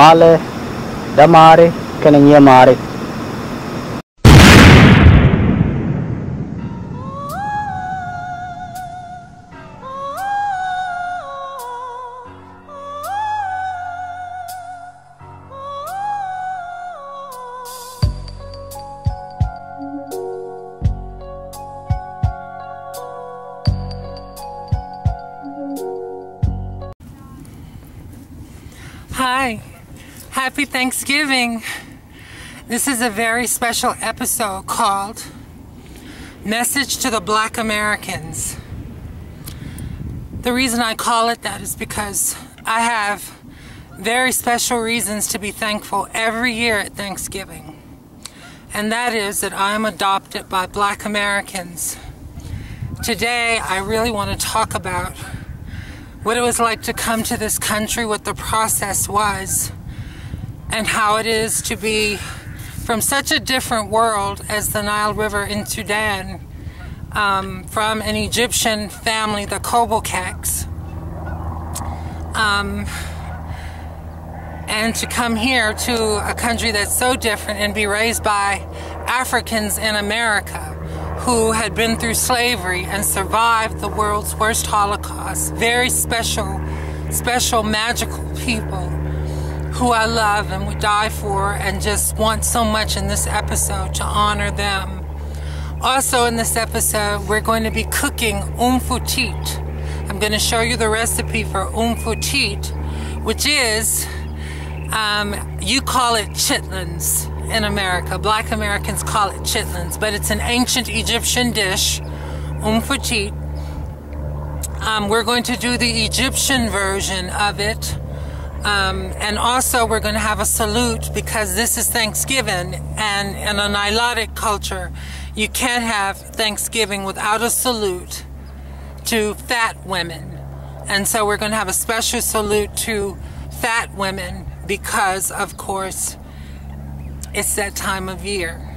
male da mare che non è mare. Thanksgiving. This is a very special episode called Message to the Black Americans. The reason I call it that is because I have very special reasons to be thankful every year at Thanksgiving. And that is that I am adopted by black Americans. Today, I really want to talk about what it was like to come to this country, what the process was, and how it is to be from such a different world as the Nile River in Sudan, um, from an Egyptian family, the Kobukeks, um, and to come here to a country that's so different and be raised by Africans in America who had been through slavery and survived the world's worst Holocaust. Very special, special, magical people who I love and would die for and just want so much in this episode to honor them. Also in this episode, we're going to be cooking umfitit. I'm going to show you the recipe for umfitit, which is, um, you call it chitlins in America. Black Americans call it chitlins, but it's an ancient Egyptian dish, umfitit. Um, we're going to do the Egyptian version of it. Um, and also we're going to have a salute because this is Thanksgiving and in a Nilotic culture, you can't have Thanksgiving without a salute to fat women. And so we're going to have a special salute to fat women because, of course, it's that time of year.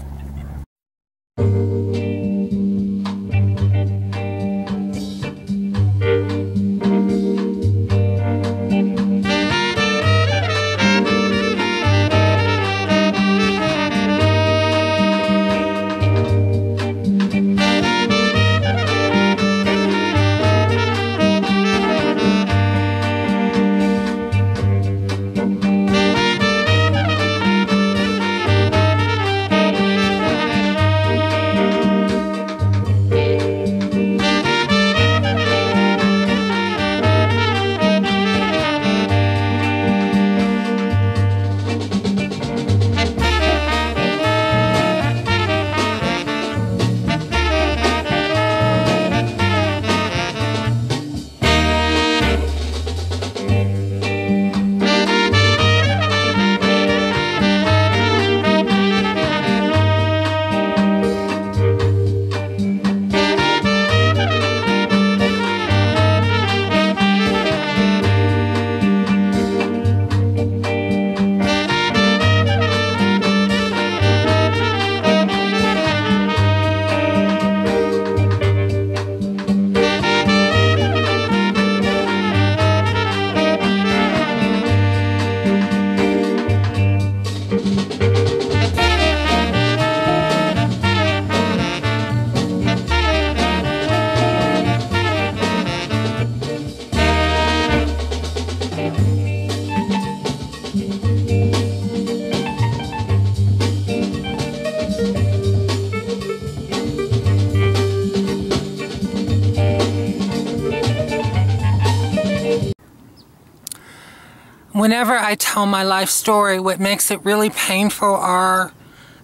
Whenever I tell my life story, what makes it really painful are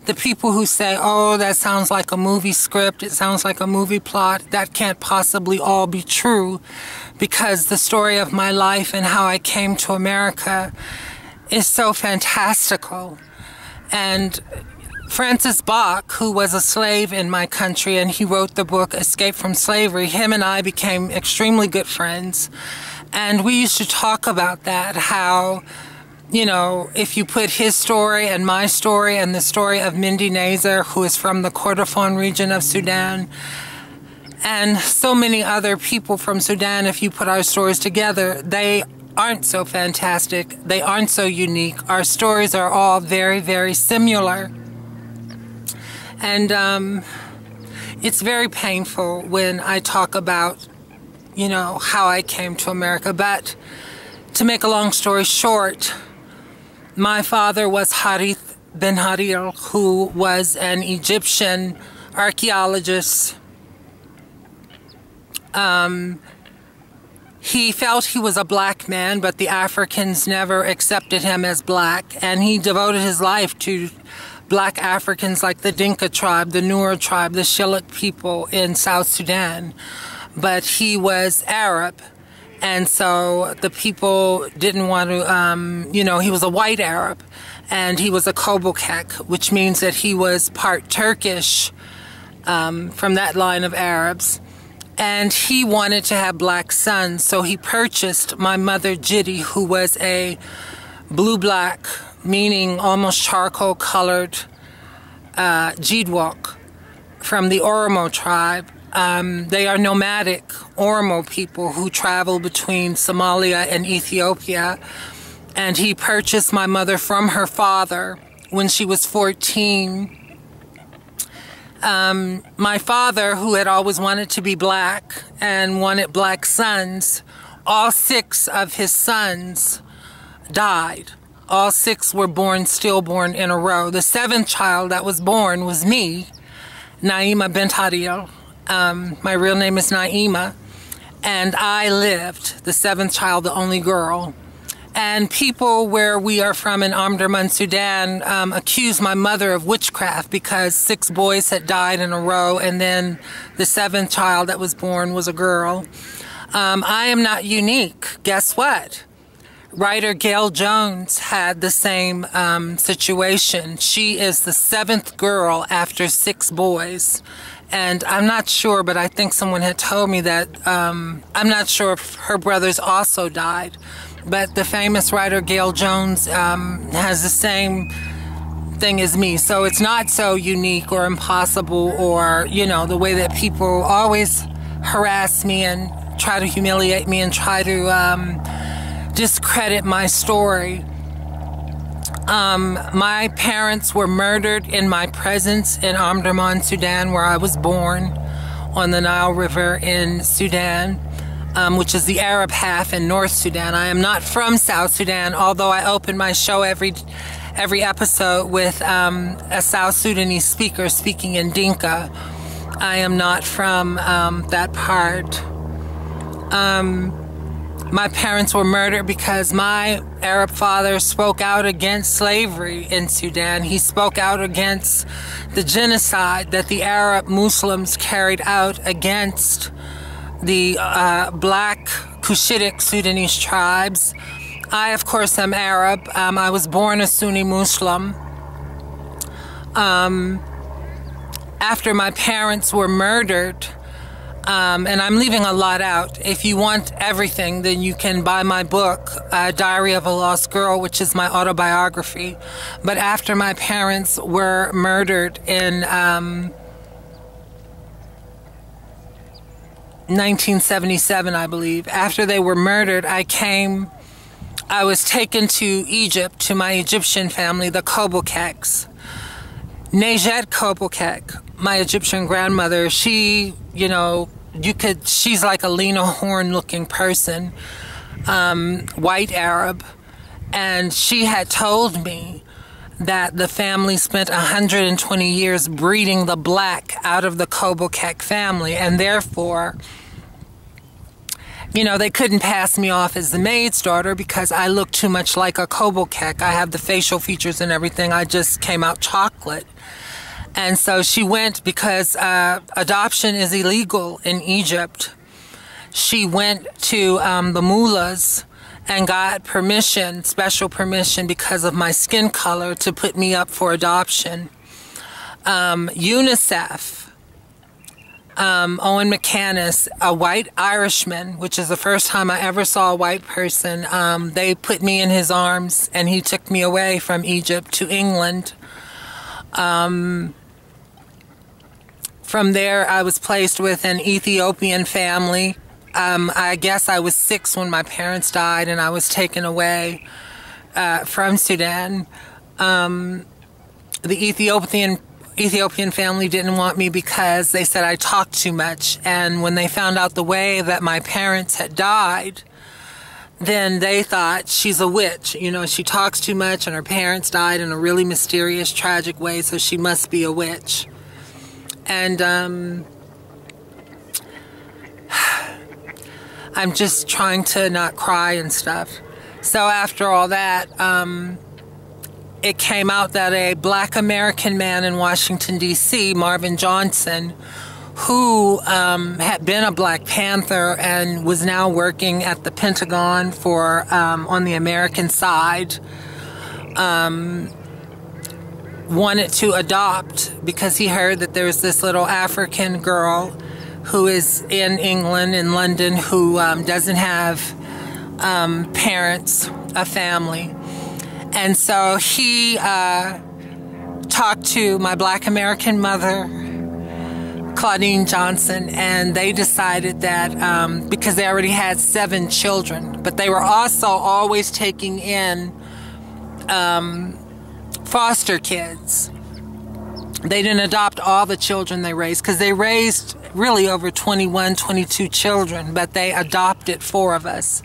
the people who say, oh, that sounds like a movie script, it sounds like a movie plot. That can't possibly all be true because the story of my life and how I came to America is so fantastical. And Francis Bok, who was a slave in my country and he wrote the book Escape from Slavery, him and I became extremely good friends. And we used to talk about that, how, you know, if you put his story and my story and the story of Mende Nazer, who is from the Kordofan region of Sudan, and so many other people from Sudan, if you put our stories together, they aren't so fantastic. They aren't so unique. Our stories are all very, very similar. And um, it's very painful when I talk about, you know, how I came to America. But to make a long story short, my father was Harith Ben Harir, who was an Egyptian archaeologist. Um, he felt he was a black man, but the Africans never accepted him as black, and he devoted his life to black Africans like the Dinka tribe, the Nuer tribe, the Shilluk people in South Sudan. But he was Arab, and so the people didn't want to, um, you know, he was a white Arab, and he was a Kobukek, which means that he was part Turkish um, from that line of Arabs. And he wanted to have black sons, so he purchased my mother, Jiddy, who was a blue black meaning almost charcoal colored uh, Jidwok from the Oromo tribe. Um, they are nomadic Oromo people who travel between Somalia and Ethiopia. And he purchased my mother from her father when she was 14. Um, my father, who had always wanted to be black and wanted black sons, all six of his sons died all six were born stillborn in a row. The seventh child that was born was me, Naima Bent Hadiel. Um, my real name is Naima. And I lived, the seventh child, the only girl. And people where we are from in Omdurman, Sudan, um, accused my mother of witchcraft because six boys had died in a row, and then the seventh child that was born was a girl. Um, I am not unique. Guess what? Writer Gayl Jones had the same um, situation. She is the seventh girl after six boys. And I'm not sure, but I think someone had told me that um, I'm not sure if her brothers also died. But the famous writer Gayl Jones um, has the same thing as me. So it's not so unique or impossible or, you know, the way that people always harass me and try to humiliate me and try to um, discredit my story. Um, my parents were murdered in my presence in Omdurman, Sudan, where I was born on the Nile River in Sudan, um, which is the Arab half in North Sudan. I am not from South Sudan, although I open my show every every episode with um, a South Sudanese speaker speaking in Dinka. I am not from um, that part. Um, my parents were murdered because my Arab father spoke out against slavery in Sudan. He spoke out against the genocide that the Arab Muslims carried out against the uh, black Cushitic Sudanese tribes. I, of course, am Arab. Um, I was born a Sunni Muslim. Um, after my parents were murdered, um, and I'm leaving a lot out. If you want everything, then you can buy my book, uh, Diary of a Lost Girl, which is my autobiography. But after my parents were murdered in um, 1977, I believe, after they were murdered, I came. I was taken to Egypt to my Egyptian family, the Kobukeks. Nejet Kobukek, my Egyptian grandmother, she, you know, you could she's like a Lena Horne looking person, um, white Arab, and she had told me that the family spent 120 years breeding the black out of the Kobukek family, and therefore, you know, they couldn't pass me off as the maid's daughter because I look too much like a Kobukek. I have the facial features and everything. I just came out chocolate. And so she went because uh, adoption is illegal in Egypt. She went to um, the mullahs and got permission, special permission, because of my skin color to put me up for adoption. Um, UNICEF, um, Owen McCannis, a white Irishman, which is the first time I ever saw a white person, um, they put me in his arms and he took me away from Egypt to England. Um, from there, I was placed with an Ethiopian family um, I guess I was six when my parents died, and I was taken away uh, from Sudan. Um, the Ethiopian Ethiopian family didn't want me because they said I talked too much, and when they found out the way that my parents had died, then they thought she's a witch. You know, she talks too much, and her parents died in a really mysterious, tragic way, so she must be a witch. And um, I'm just trying to not cry and stuff. So after all that, um, it came out that a black American man in Washington, D.C., Marvin Johnson, who um, had been a Black Panther and was now working at the Pentagon for um, on the American side, um, wanted to adopt because he heard that there was this little African girl who is in England, in London, who um, doesn't have um, parents, a family. And so he uh, talked to my black American mother, Claudine Johnson, and they decided that um, because they already had seven children, but they were also always taking in um, foster kids. They didn't adopt all the children they raised because they raised really over 21, 22 children, but they adopted four of us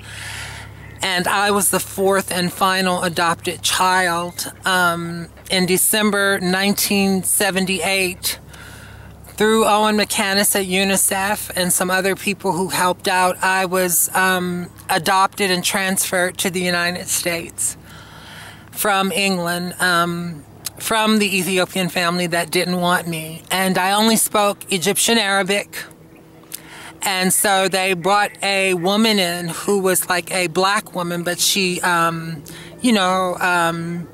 and I was the fourth and final adopted child. Um, in December 1978, through Owen McCannis at UNICEF and some other people who helped out, I was um, adopted and transferred to the United States from England, um, from the Ethiopian family that didn't want me. And I only spoke Egyptian Arabic and so they brought a woman in who was like a black woman, but she, um, you know, um,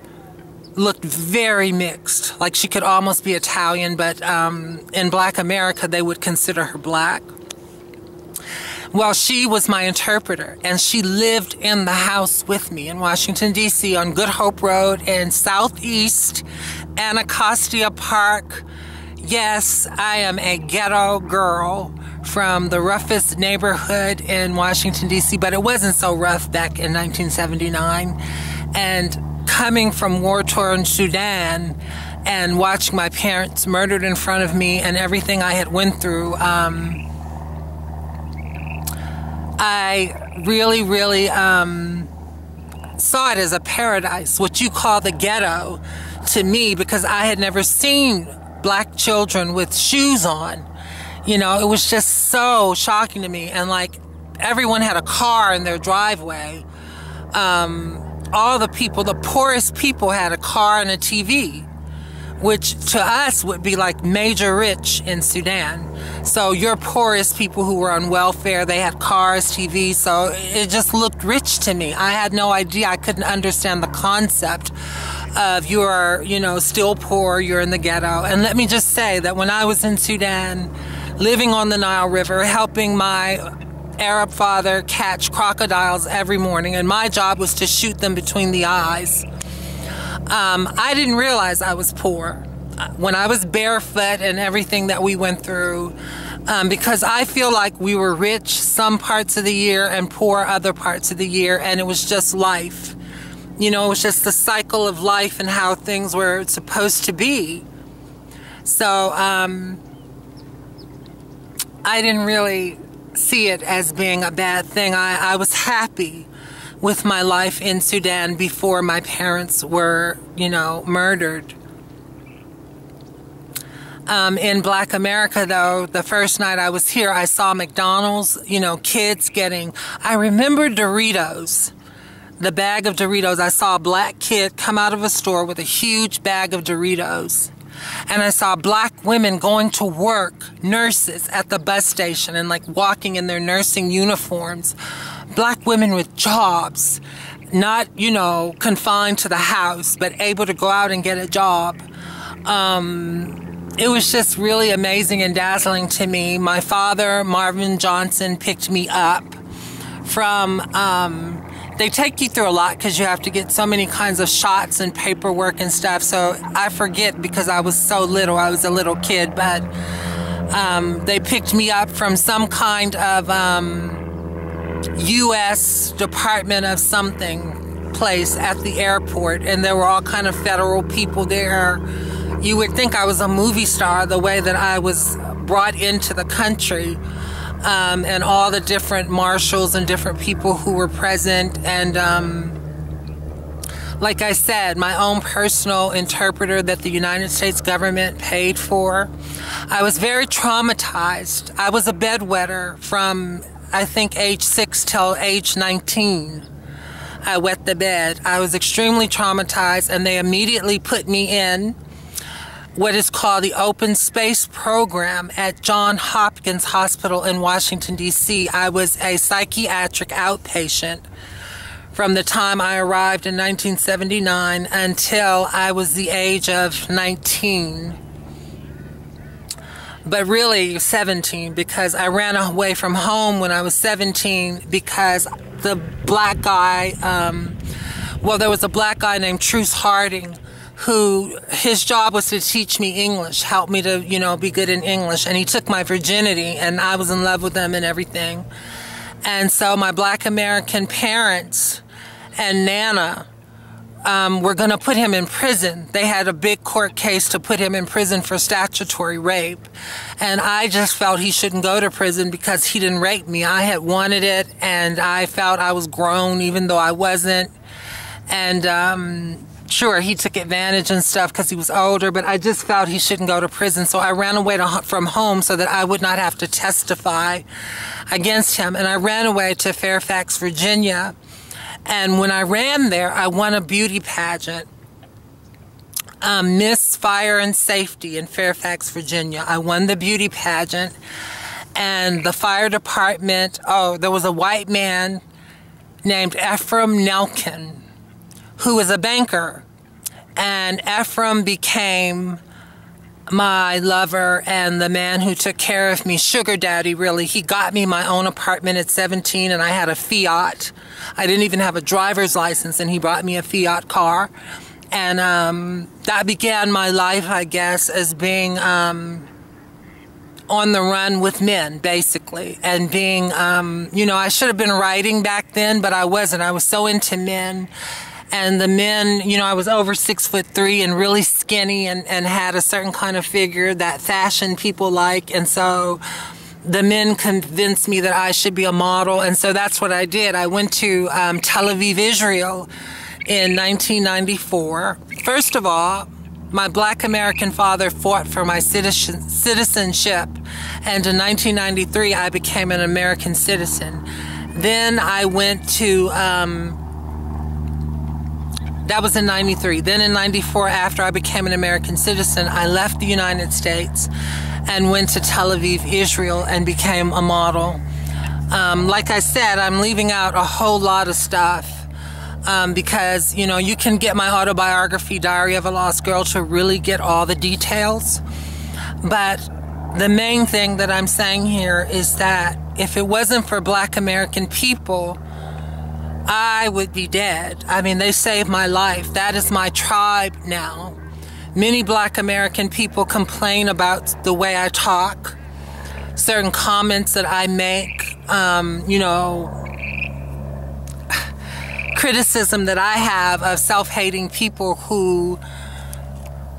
looked very mixed. Like she could almost be Italian, but um, in black America, they would consider her black. Well, she was my interpreter, and she lived in the house with me in Washington, D.C., on Good Hope Road in Southeast Anacostia Park. Yes, I am a ghetto girl from the roughest neighborhood in Washington, D.C., but it wasn't so rough back in 1979. And coming from war torn Sudan and watching my parents murdered in front of me and everything I had went through, um, I really, really um, saw it as a paradise, what you call the ghetto to me, because I had never seen black children with shoes on. You know, it was just so shocking to me. And like everyone had a car in their driveway. Um, all the people, the poorest people had a car and a TV, which to us would be like major rich in Sudan. So your poorest people who were on welfare, they had cars, TV, so it just looked rich to me. I had no idea. I couldn't understand the concept of you are, you know, still poor, you're in the ghetto. And let me just say that when I was in Sudan, living on the Nile River, helping my Arab father catch crocodiles every morning, and my job was to shoot them between the eyes. Um, I didn't realize I was poor when I was barefoot and everything that we went through. Um, because I feel like we were rich some parts of the year and poor other parts of the year, and it was just life. You know, it was just the cycle of life and how things were supposed to be. So, um, I didn't really see it as being a bad thing. I, I was happy with my life in Sudan before my parents were, you know, murdered. Um, in Black America, though, the first night I was here, I saw McDonald's, you know, kids getting, I remember Doritos, the bag of Doritos. I saw a black kid come out of a store with a huge bag of Doritos and I saw black women going to work, nurses at the bus station and like walking in their nursing uniforms. Black women with jobs, not, you know, confined to the house, but able to go out and get a job. Um, it was just really amazing and dazzling to me. My father, Marvin Johnson, picked me up from um, they take you through a lot because you have to get so many kinds of shots and paperwork and stuff. So I forget because I was so little. I was a little kid, but um, they picked me up from some kind of. Um, U.S. Department of something place at the airport, and there were all kind of federal people there. You would think I was a movie star the way that I was brought into the country. Um, and all the different marshals and different people who were present. And um, like I said, my own personal interpreter that the United States government paid for. I was very traumatized. I was a bedwetter from, I think, age six till age 19. I wet the bed. I was extremely traumatized, and they immediately put me in what is called the Open Space Program at John Hopkins Hospital in Washington, D.C. I was a psychiatric outpatient from the time I arrived in 1979 until I was the age of 19. But really 17 because I ran away from home when I was 17 because the black guy, um, well, there was a black guy named Truce Harding who his job was to teach me English, help me to, you know, be good in English. And he took my virginity and I was in love with him and everything. And so my black American parents and Nana um, were going to put him in prison. They had a big court case to put him in prison for statutory rape. And I just felt he shouldn't go to prison because he didn't rape me. I had wanted it and I felt I was grown even though I wasn't. And, um, sure he took advantage and stuff because he was older but i just felt he shouldn't go to prison so i ran away to, from home so that i would not have to testify against him and i ran away to fairfax virginia and when i ran there i won a beauty pageant. Um, miss fire and safety in fairfax virginia. I won the beauty pageant. And the fire department oh there was a white man named ephraim nelkin who was a banker. And Ephraim became my lover and the man who took care of me, sugar daddy, really. He got me my own apartment at 17 and I had a Fiat. I didn't even have a driver's license and he brought me a Fiat car. And um, that began my life, I guess, as being um, on the run with men, basically. And being, um, you know, I should have been writing back then, but I wasn't. I was so into men and the men, you know, I was over six foot three and really skinny and, and had a certain kind of figure that fashion people like. And so the men convinced me that I should be a model. And so that's what I did. I went to um, Tel Aviv, Israel in 1994. First of all, my black American father fought for my citizen, citizenship. And in 1993, I became an American citizen. Then I went to um, that was in 93. Then in 94, after I became an American citizen, I left the United States and went to Tel Aviv, Israel, and became a model. Um, like I said, I'm leaving out a whole lot of stuff um, because, you know, you can get my autobiography, Diary of a Lost Girl, to really get all the details. But the main thing that I'm saying here is that if it wasn't for black American people, I would be dead. I mean, they saved my life. That is my tribe now. Many black American people complain about the way I talk, certain comments that I make, um, you know, criticism that I have of self hating people who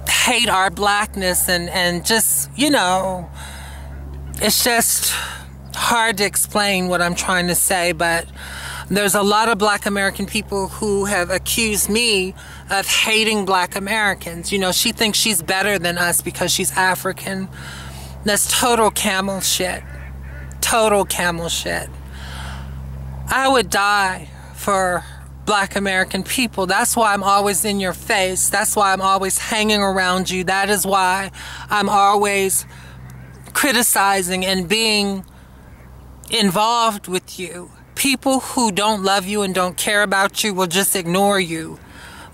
hate our blackness and, and just, you know, it's just hard to explain what I'm trying to say, but there's a lot of black American people who have accused me of hating black Americans. You know, she thinks she's better than us because she's African. That's total camel shit. Total camel shit. I would die for black American people. That's why I'm always in your face. That's why I'm always hanging around you. That is why I'm always criticizing and being involved with you people who don't love you and don't care about you will just ignore you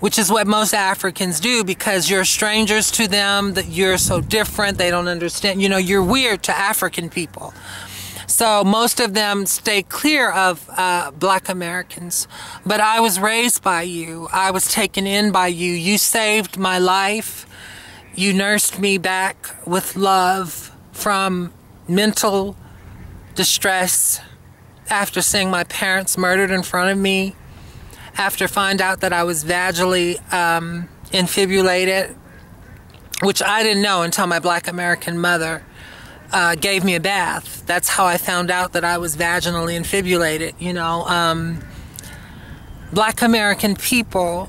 which is what most Africans do because you're strangers to them, that you're so different, they don't understand. You know, you're weird to African people. So most of them stay clear of uh, black Americans. But I was raised by you, I was taken in by you. You saved my life, you nursed me back with love from mental distress after seeing my parents murdered in front of me, after find out that I was vaginally um, infibulated, which I didn't know until my black American mother uh, gave me a bath. That's how I found out that I was vaginally infibulated. You know, um, black American people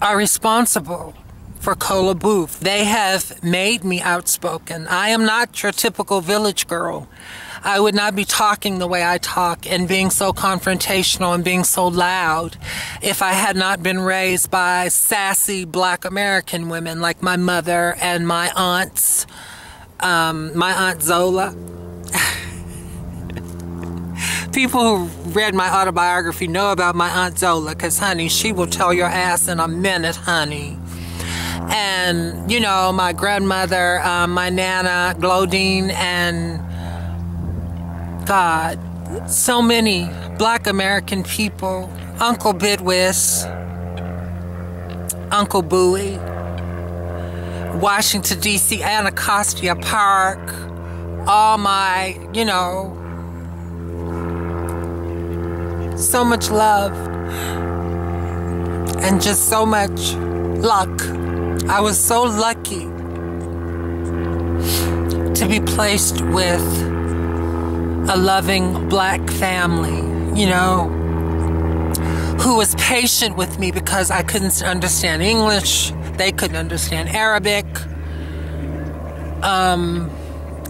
are responsible for Kola Boof. They have made me outspoken. I am not your typical village girl. I would not be talking the way I talk and being so confrontational and being so loud if I had not been raised by sassy black American women like my mother and my aunts, um, my aunt Zola. People who read my autobiography know about my aunt Zola because, honey, she will tell your ass in a minute, honey and you know my grandmother, um, my nana, Glodine, and God, so many black American people, Uncle Bidwis, Uncle Bowie, Washington, D.C., Anacostia Park, all my, you know, so much love. And just so much luck. I was so lucky to be placed with a loving black family, you know, who was patient with me because I couldn't understand English, they couldn't understand Arabic. Um,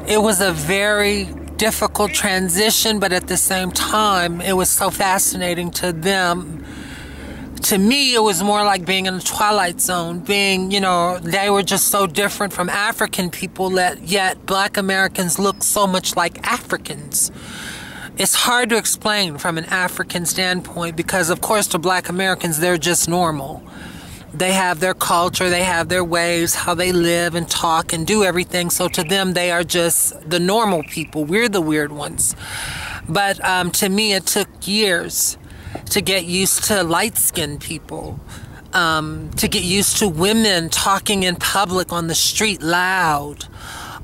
it was a very difficult transition, but at the same time, it was so fascinating to them to me, it was more like being in the twilight zone, being, you know, they were just so different from African people that yet black Americans look so much like Africans. It's hard to explain from an African standpoint because, of course, to black Americans, they're just normal. They have their culture, they have their ways, how they live and talk and do everything. So to them, they are just the normal people. We're the weird ones. But um, to me, it took years to get used to light skinned people, um, to get used to women talking in public on the street loud,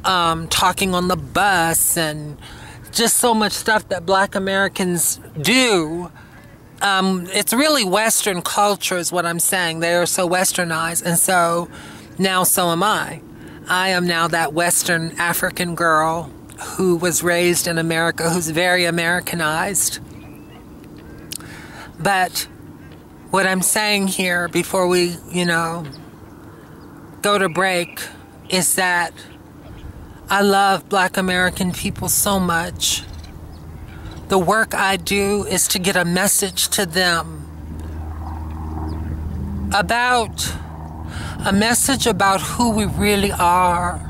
um, talking on the bus, and just so much stuff that black Americans do. Um, it's really Western culture, is what I'm saying. They are so westernized, and so now so am I. I am now that Western African girl who was raised in America, who's very Americanized. But what I'm saying here before we, you know, go to break is that I love black American people so much. The work I do is to get a message to them about a message about who we really are,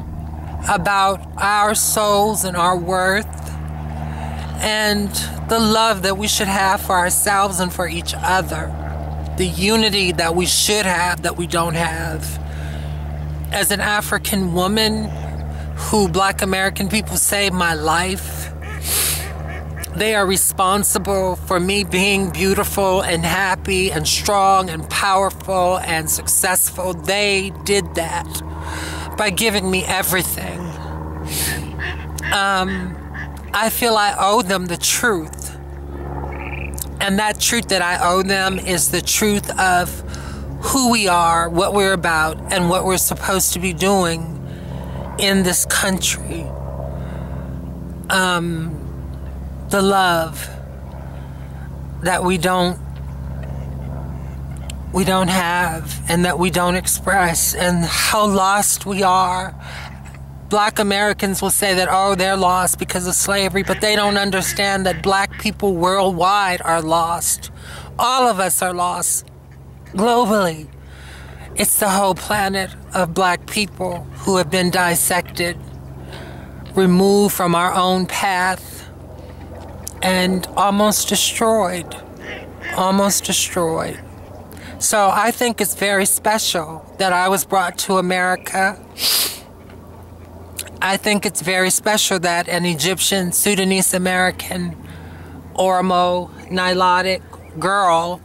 about our souls and our worth, and the love that we should have for ourselves and for each other, the unity that we should have that we don't have. As an African woman who black American people saved my life, they are responsible for me being beautiful and happy and strong and powerful and successful. They did that by giving me everything. Um, I feel I owe them the truth. And that truth that I owe them is the truth of who we are, what we're about, and what we're supposed to be doing in this country. Um, the love that we don't we don't have and that we don't express and how lost we are black Americans will say that, oh, they're lost because of slavery, but they don't understand that black people worldwide are lost. All of us are lost globally. It's the whole planet of black people who have been dissected, removed from our own path, and almost destroyed. Almost destroyed. So I think it's very special that I was brought to America I think it's very special that an Egyptian, Sudanese American, Oromo, Nilotic girl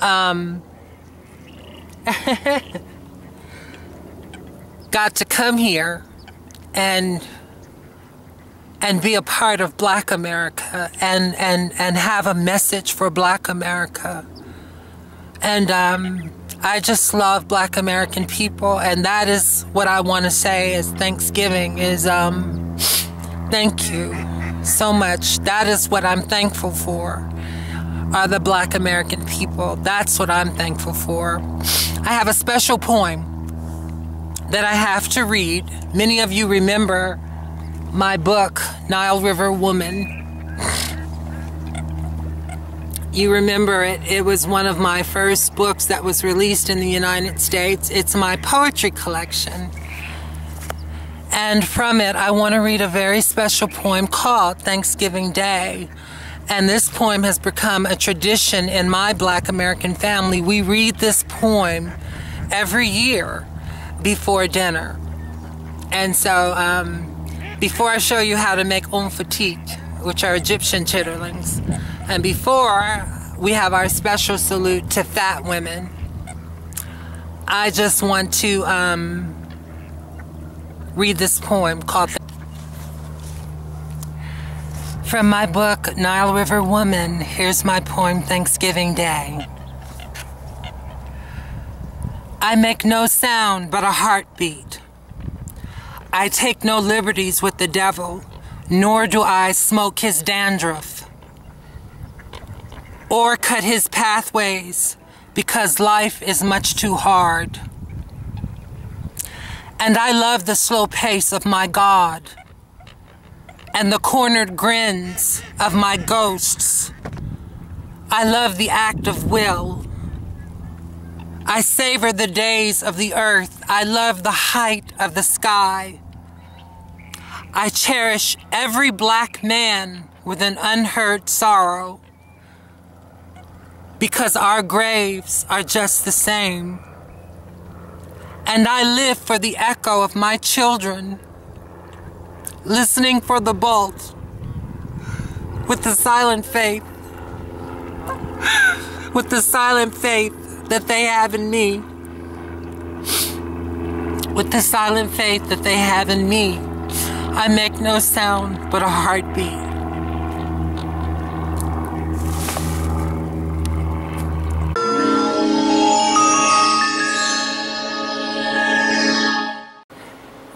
um, got to come here and and be a part of Black America and, and, and have a message for Black America. And um, I just love Black American people, and that is what I want to say is Thanksgiving is um, thank you so much. That is what I'm thankful for are the Black American people. That's what I'm thankful for. I have a special poem that I have to read. Many of you remember my book, Nile River Woman. You remember it. It was one of my first books that was released in the United States. It's my poetry collection. And from it, I want to read a very special poem called Thanksgiving Day. And this poem has become a tradition in my Black American family. We read this poem every year before dinner. And so, um, before I show you how to make umfitit, which are Egyptian chitterlings, and before we have our special salute to fat women, I just want to um, read this poem called From my book, Nile River Woman, here's my poem, Thanksgiving Day. I make no sound but a heartbeat. I take no liberties with the devil, nor do I smoke his dandruff or cut his pathways because life is much too hard. And I love the slow pace of my God and the cornered grins of my ghosts. I love the act of will. I savor the days of the earth. I love the height of the sky. I cherish every black man with an unheard sorrow because our graves are just the same. And I live for the echo of my children, listening for the bolt with the silent faith, with the silent faith that they have in me, with the silent faith that they have in me. I make no sound but a heartbeat.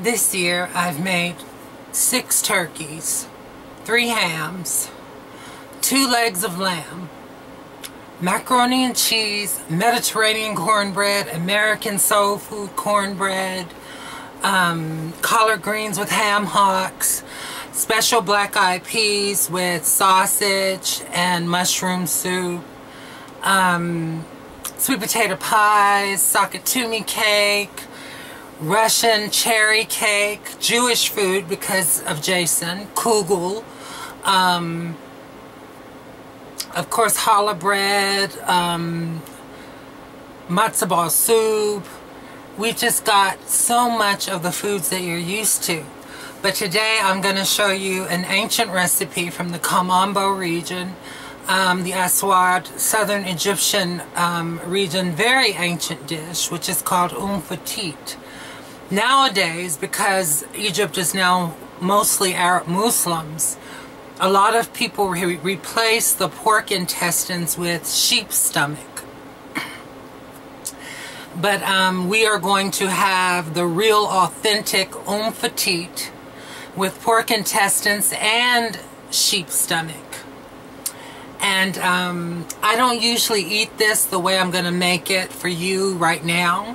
This year I've made six turkeys, three hams, two legs of lamb, macaroni and cheese, Mediterranean cornbread, American soul food cornbread, um, collard greens with ham hocks, special black eyed peas with sausage and mushroom soup, um, sweet potato pies, sakatumi cake, Russian cherry cake, Jewish food because of Jason, kugel, um, of course challah bread, um, matzo ball soup, We've just got so much of the foods that you're used to. But today I'm going to show you an ancient recipe from the Kom Ombo region, um, the Aswan, southern Egyptian um, region, very ancient dish, which is called umfitit. Nowadays, because Egypt is now mostly Arab Muslims, a lot of people re replace the pork intestines with sheep stomach. But um, we are going to have the real authentic umfitit with pork intestines and sheep stomach. And um, I don't usually eat this the way I'm going to make it for you right now.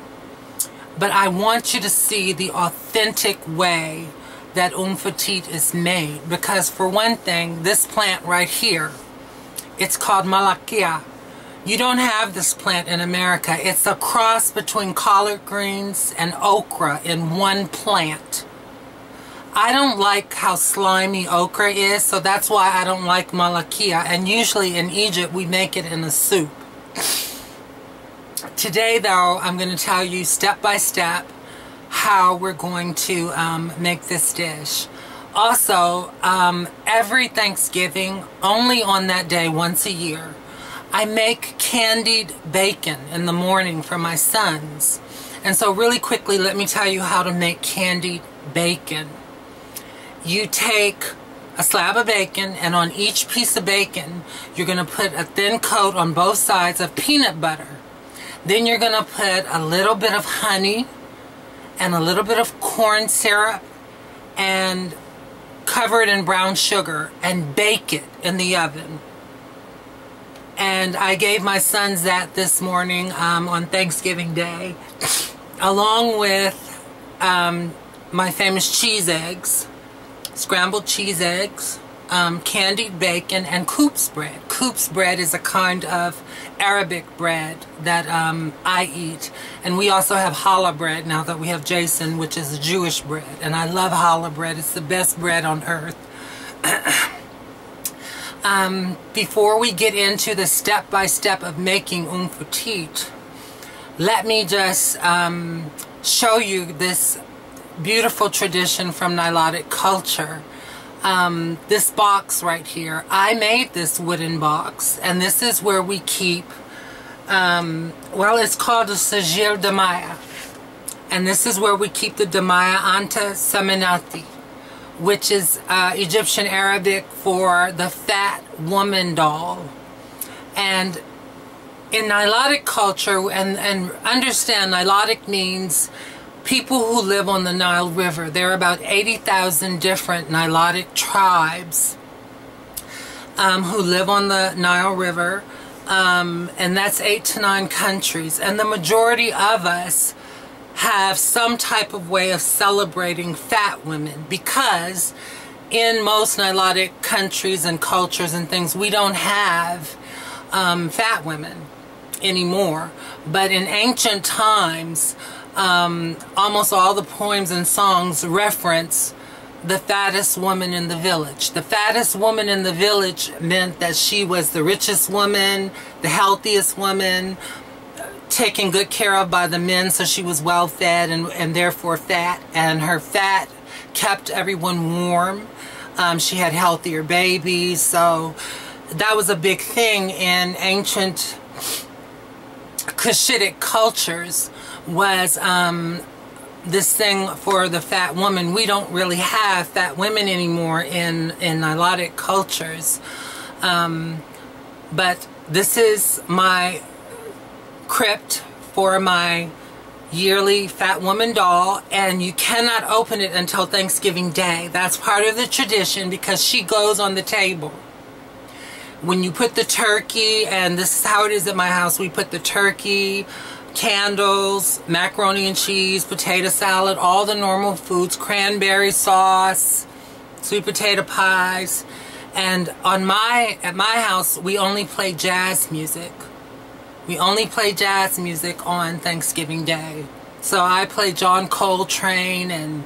But I want you to see the authentic way that umfitit is made. Because for one thing, this plant right here, it's called malakia. You don't have this plant in America. It's a cross between collard greens and okra in one plant. I don't like how slimy okra is, so that's why I don't like malakia. And usually in Egypt, we make it in a soup. Today, though, I'm going to tell you step by step how we're going to um, make this dish. Also, um, every Thanksgiving, only on that day once a year, I make candied bacon in the morning for my sons. And so really quickly, let me tell you how to make candied bacon. You take a slab of bacon, and on each piece of bacon, you're going to put a thin coat on both sides of peanut butter. Then you're going to put a little bit of honey and a little bit of corn syrup and cover it in brown sugar and bake it in the oven. And I gave my sons that this morning um, on Thanksgiving Day, along with um, my famous cheese eggs, scrambled cheese eggs, um, candied bacon, and khubz bread. Khubz bread is a kind of Arabic bread that um, I eat. And we also have challah bread now that we have Jason, which is a Jewish bread. And I love challah bread. It's the best bread on earth. um, before we get into the step-by-step -step of making um fatit, let me just um, show you this beautiful tradition from Nilotic culture. Um, this box right here, I made this wooden box, and this is where we keep, um, well, it's called a Sajil Demiyah. And this is where we keep the Demiyah Anta Saminati, which is uh, Egyptian Arabic for the fat woman doll. And in Nilotic culture, and, and understand Nilotic means people who live on the Nile River. There are about 80,000 different Nilotic tribes um, who live on the Nile River. Um, and that's eight to nine countries. And the majority of us have some type of way of celebrating fat women because in most Nilotic countries and cultures and things, we don't have um, fat women anymore. But in ancient times, um, almost all the poems and songs reference the fattest woman in the village. The fattest woman in the village meant that she was the richest woman, the healthiest woman, taken good care of by the men, so she was well fed and, and therefore fat. And her fat kept everyone warm. Um, she had healthier babies, so that was a big thing in ancient Cushitic cultures was um, this thing for the fat woman. We don't really have fat women anymore in, in Nilotic cultures. Um, but this is my crypt for my yearly fat woman doll and you cannot open it until Thanksgiving Day. That's part of the tradition because she goes on the table. When you put the turkey, and this is how it is at my house, we put the turkey, candles, macaroni and cheese, potato salad, all the normal foods, cranberry sauce, sweet potato pies. And on my, at my house, we only play jazz music. We only play jazz music on Thanksgiving Day. So I play John Coltrane and,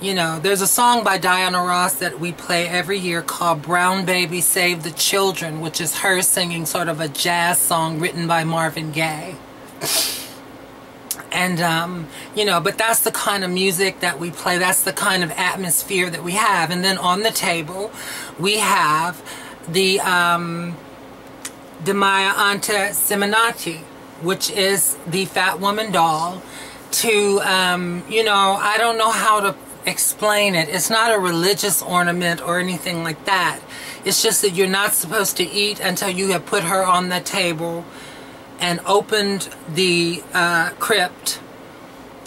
you know, there's a song by Diana Ross that we play every year called Brown Baby Save the Children, which is her singing sort of a jazz song written by Marvin Gaye and um, you know but that's the kind of music that we play. That's the kind of atmosphere that we have. And then on the table we have the um, Demiyah Anta Saminati which is the fat woman doll to um, you know I don't know how to explain it. It's not a religious ornament or anything like that. It's just that you're not supposed to eat until you have put her on the table and opened the uh, crypt.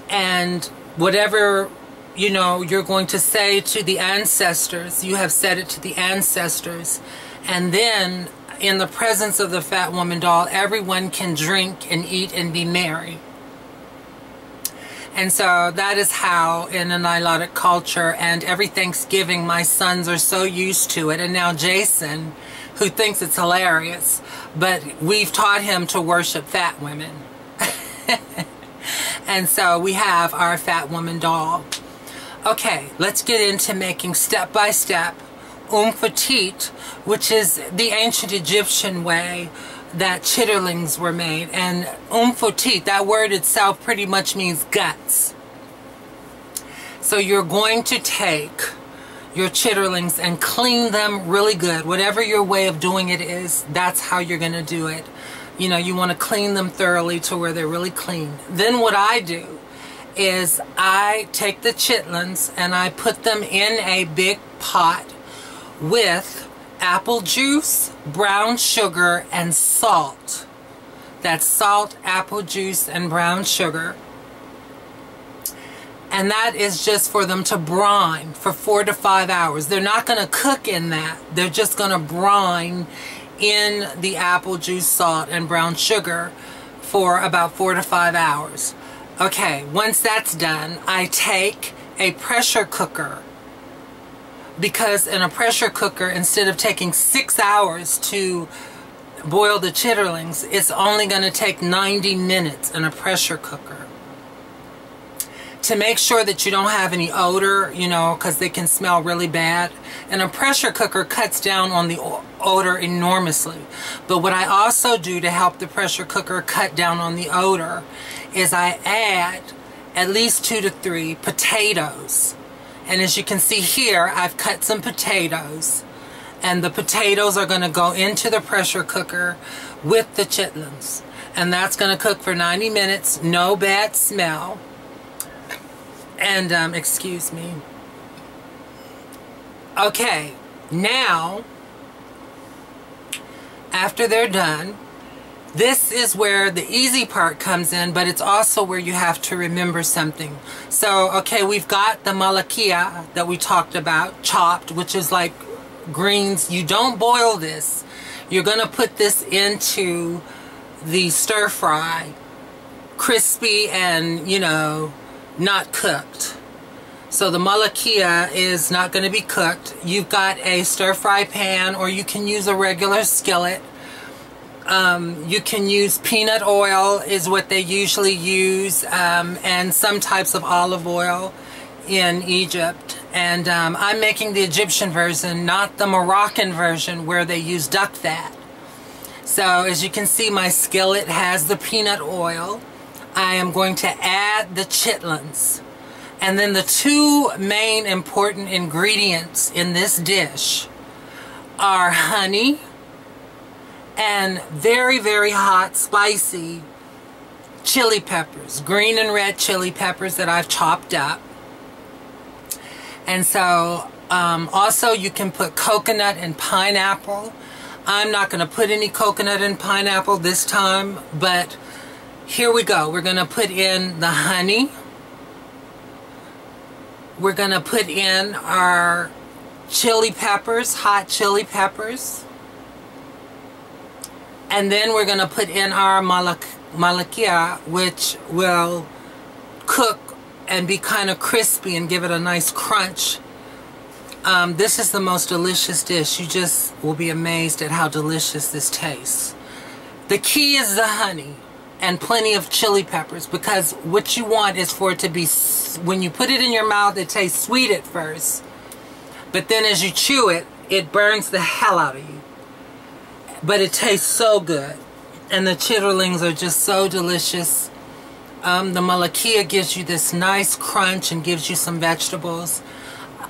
And whatever you know you're going to say to the ancestors you have said it to the ancestors. And then in the presence of the fat woman doll everyone can drink and eat and be merry. And so that is how in a Nilotic culture and every Thanksgiving my sons are so used to it. And now Jason who thinks it's hilarious but we've taught him to worship fat women. and so we have our fat woman doll. Okay, let's get into making step by step um fatit, which is the ancient Egyptian way that chitterlings were made. And um fatit, that word itself pretty much means guts. So you're going to take your chitterlings and clean them really good. Whatever your way of doing it is, that's how you're going to do it. You know, you want to clean them thoroughly to where they're really clean. Then what I do is I take the chitlins and I put them in a big pot with apple juice, brown sugar, and salt. That's salt, apple juice, and brown sugar. And that is just for them to brine for four to five hours. They're not going to cook in that. They're just going to brine in the apple juice, salt, and brown sugar for about four to five hours. Okay, once that's done, I take a pressure cooker because in a pressure cooker, instead of taking six hours to boil the chitterlings, it's only going to take 90 minutes in a pressure cooker. To make sure that you don't have any odor, you know, because they can smell really bad. And a pressure cooker cuts down on the odor enormously. But what I also do to help the pressure cooker cut down on the odor is I add at least two to three potatoes and as you can see here, I've cut some potatoes. And the potatoes are going to go into the pressure cooker with the chitlins. And that's going to cook for 90 minutes. No bad smell. And, um, excuse me. Okay, now, after they're done, this is where the easy part comes in, but it's also where you have to remember something. So, okay, we've got the malakia that we talked about, chopped, which is like greens. You don't boil this. You're going to put this into the stir fry, crispy and, you know, not cooked. So the malakia is not going to be cooked. You've got a stir fry pan or you can use a regular skillet um, you can use peanut oil is what they usually use um, and some types of olive oil in Egypt. And um, I'm making the Egyptian version, not the Moroccan version where they use duck fat. So as you can see, my skillet has the peanut oil. I am going to add the chitlins. And then the two main important ingredients in this dish are honey and very, very hot, spicy chili peppers, green and red chili peppers that I've chopped up. And so um, also you can put coconut and pineapple. I'm not going to put any coconut and pineapple this time, but here we go. We're going to put in the honey. We're going to put in our chili peppers, hot chili peppers. And then we're going to put in our malak malakia, which will cook and be kind of crispy and give it a nice crunch. Um, this is the most delicious dish. You just will be amazed at how delicious this tastes. The key is the honey and plenty of chili peppers because what you want is for it to be, when you put it in your mouth, it tastes sweet at first. But then as you chew it, it burns the hell out of you. But it tastes so good. And the chitterlings are just so delicious. Um, the malakia gives you this nice crunch and gives you some vegetables.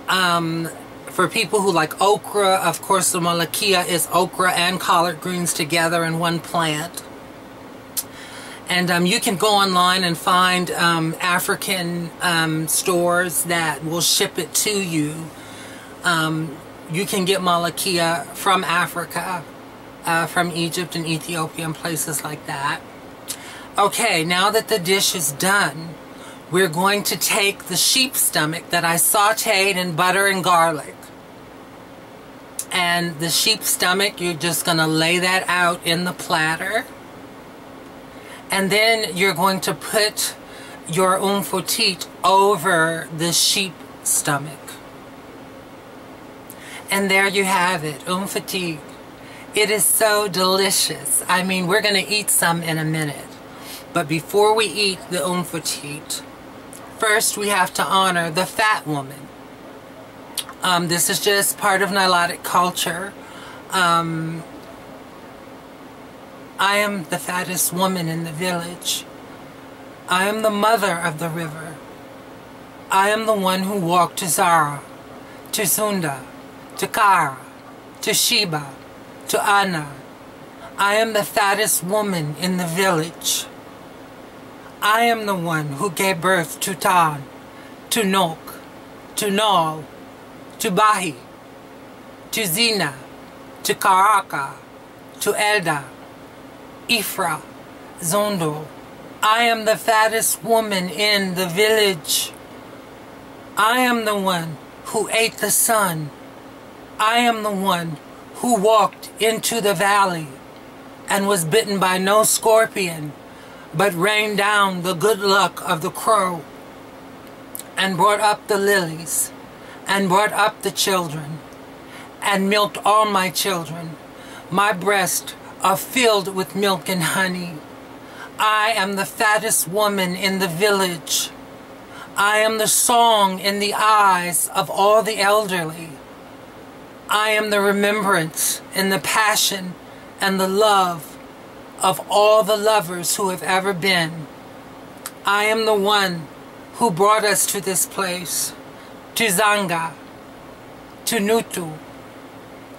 Um, for people who like okra, of course the malakia is okra and collard greens together in one plant. And um, you can go online and find um, African um, stores that will ship it to you. Um, you can get malakia from Africa uh, from Egypt and Ethiopia and places like that. Okay, now that the dish is done, we're going to take the sheep stomach that I sauteed in butter and garlic. And the sheep stomach, you're just going to lay that out in the platter. And then you're going to put your umfitit over the sheep stomach. And there you have it, umfitit. It is so delicious. I mean, we're going to eat some in a minute. But before we eat the umfitit, first we have to honor the fat woman. Um, this is just part of Nilotic culture. Um, I am the fattest woman in the village. I am the mother of the river. I am the one who walked to Zara, to Sunda, to Kara, to Sheba, to Anna. I am the fattest woman in the village. I am the one who gave birth to Tan, to Nok, to Nol, to Bahi, to Zina, to Karaka, to Elda, Ifra, Zondo. I am the fattest woman in the village. I am the one who ate the sun. I am the one who walked into the valley and was bitten by no scorpion, but rained down the good luck of the crow and brought up the lilies and brought up the children and milked all my children. My breasts are filled with milk and honey. I am the fattest woman in the village. I am the song in the eyes of all the elderly. I am the remembrance and the passion and the love of all the lovers who have ever been. I am the one who brought us to this place, to Zanga, to Nutu,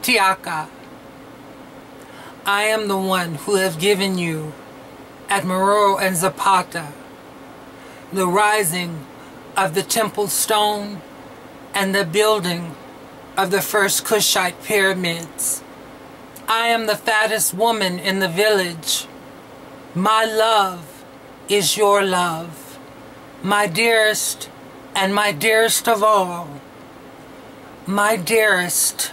Tiaka. I am the one who have given you at Moro and Zapata the rising of the temple stone and the building of the first Kushite pyramids. I am the fattest woman in the village. My love is your love, my dearest and my dearest of all. My dearest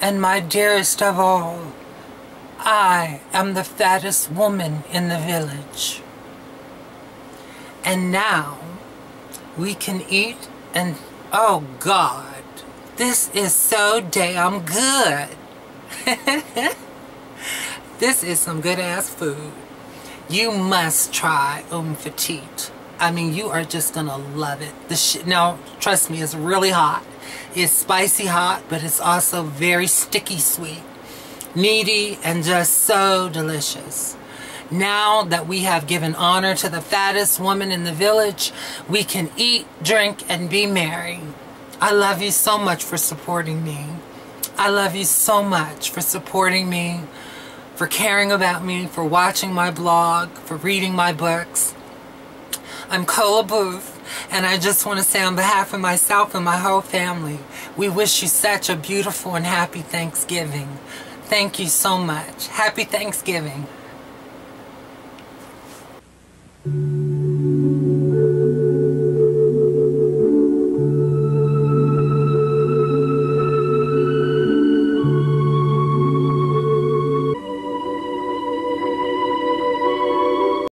and my dearest of all. I am the fattest woman in the village. And now we can eat and, oh God, this is so damn good. this is some good ass food. You must try Um. I mean, you are just gonna love it. The sh now, trust me, it's really hot. It's spicy hot, but it's also very sticky sweet, meaty, and just so delicious. Now that we have given honor to the fattest woman in the village, we can eat, drink, and be merry. I love you so much for supporting me. I love you so much for supporting me, for caring about me, for watching my blog, for reading my books. I'm Kola Boof, and I just want to say on behalf of myself and my whole family, we wish you such a beautiful and happy Thanksgiving. Thank you so much. Happy Thanksgiving.